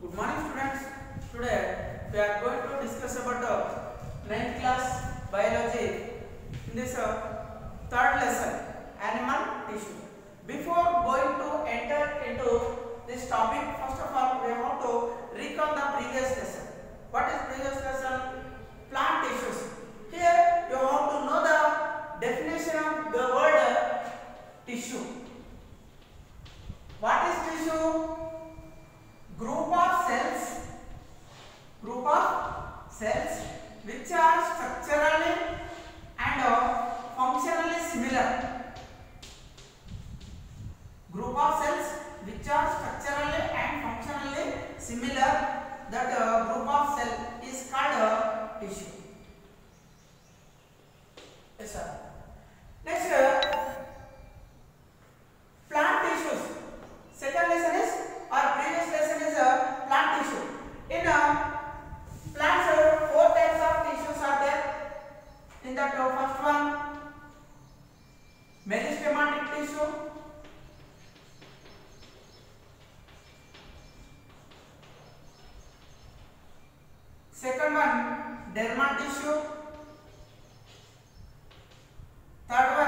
Good morning students. Today we are going to discuss about the 9th class biology. In this uh, third lesson, animal tissue. Before going to enter into this topic, first of all we have to recall the previous lesson. What is previous lesson? Plant tissues. Here you have to know the definition of the word tissue. What is tissue? group of cells which are structurally and or functionally similar. Group of cells which are structurally and functionally similar that uh, group of cell is called a tissue. Yes sir. second one derma tissue third one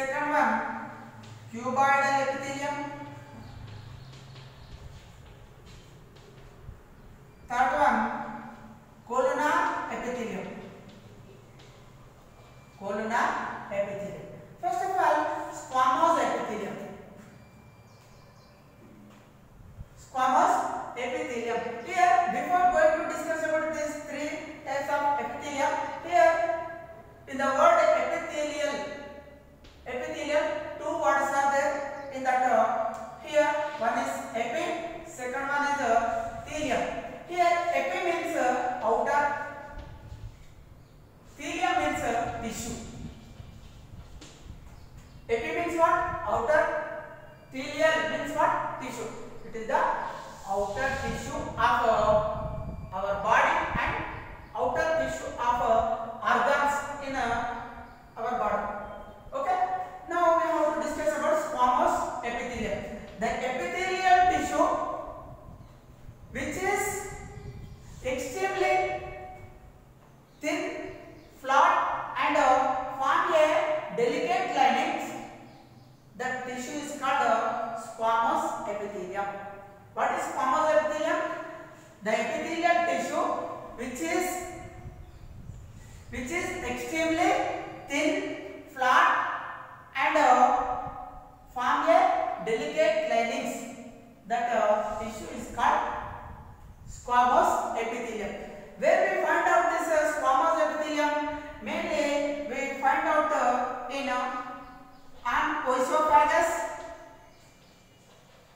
second one cuboid epithelium third one epithelium. What is squamous epithelium? The epithelial tissue which is which is extremely thin, flat and uh, form a delicate linings. That uh, tissue is called squamous epithelium. Where we find out this uh, squamous epithelium? Mainly we find out uh, in uh, on oesophagus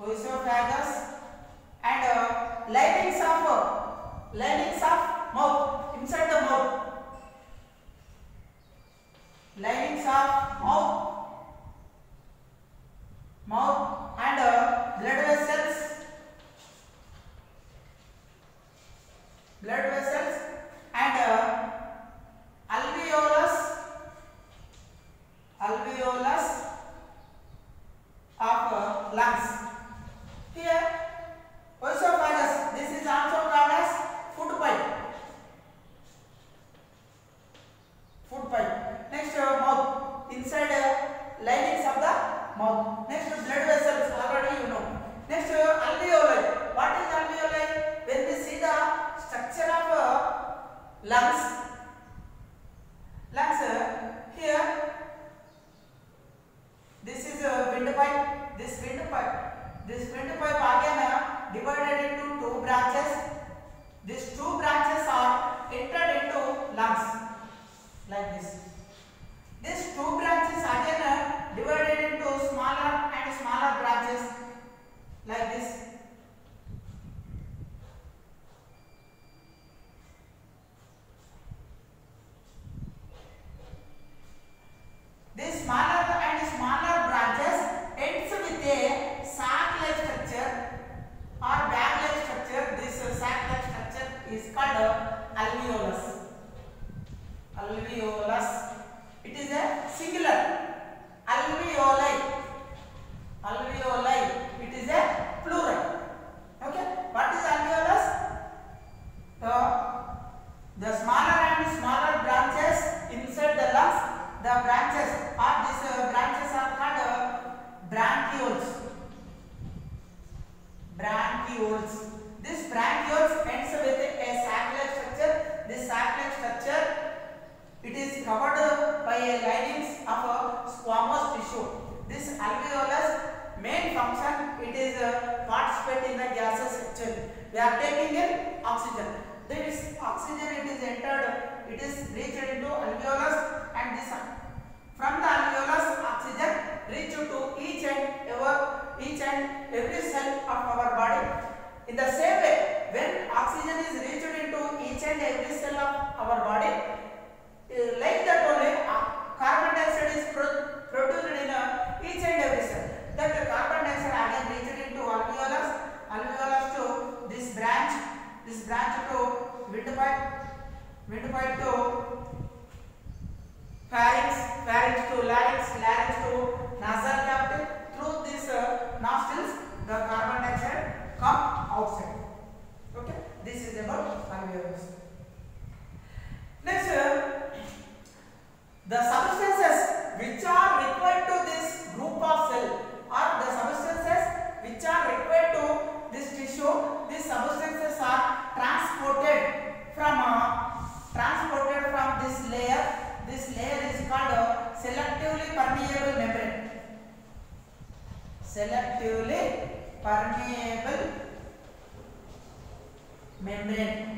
oesophagus and uh, linings of uh, linings of mouth inside the mouth linings of mouth mouth and uh, blood vessels blood vessels lungs by a linings of a squamous tissue. This alveolus main function it is uh, participate in the gases exchange. We are taking in oxygen. This oxygen it is entered, it is reached into alveolus and this from the alveolus oxygen reach to each and ever each and every cell of our body in the same way when oxygen is reached into each and every cell of our body the carbon permeable membrane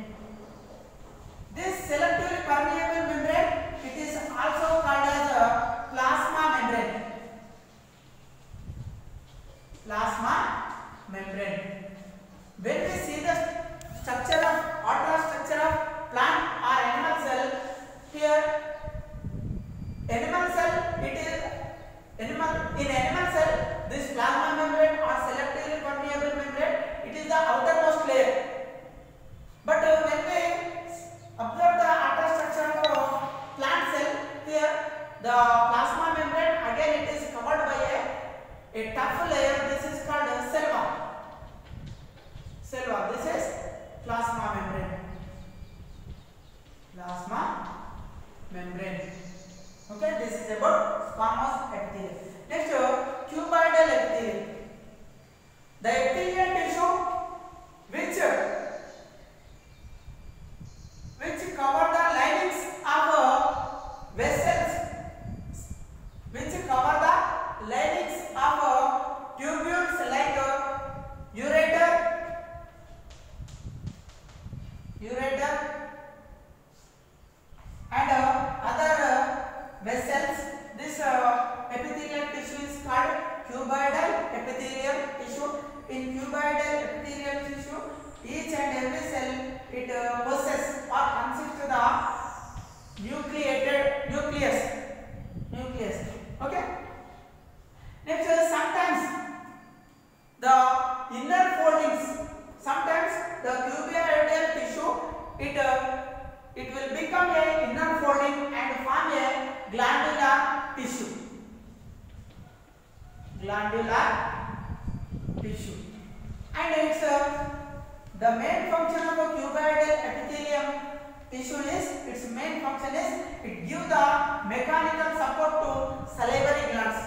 mechanical support to salivary glands.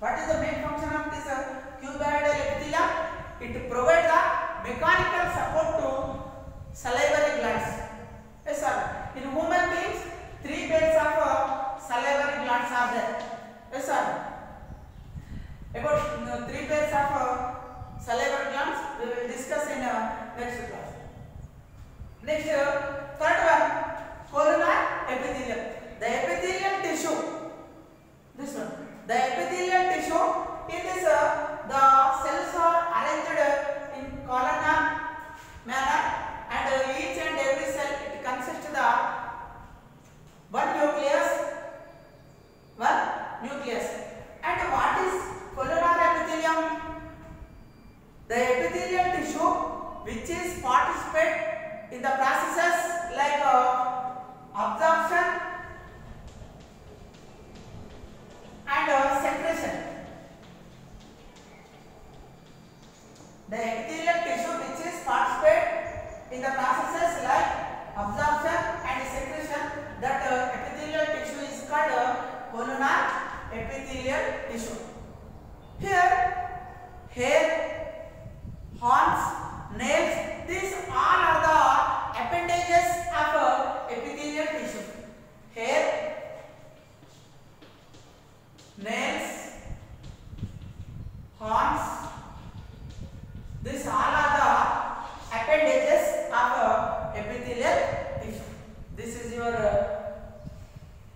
What is the main function of this uh, cuboidal epithelium? It provides the mechanical support to salivary glands. Yes, sir. In human beings, three pairs of uh, salivary glands are there. Yes, sir. About uh, three pairs of uh, salivary glands we will discuss in uh, next class. Next, uh, The epithelial tissue which is participate in the processes like uh, absorption and uh, secretion. The epithelial tissue which is participate in the processes like absorption and secretion that uh, epithelial tissue is called uh, columnar epithelial tissue. Here hair,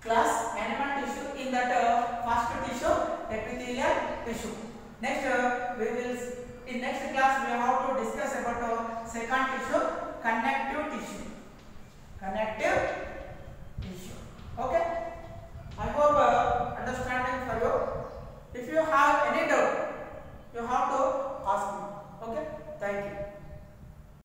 class animal tissue in that uh, first tissue epithelial tissue. Next uh, we will in next class we have to discuss about uh, second tissue connective tissue. Connective tissue. Okay? I hope uh, understanding for you. If you have any doubt you have to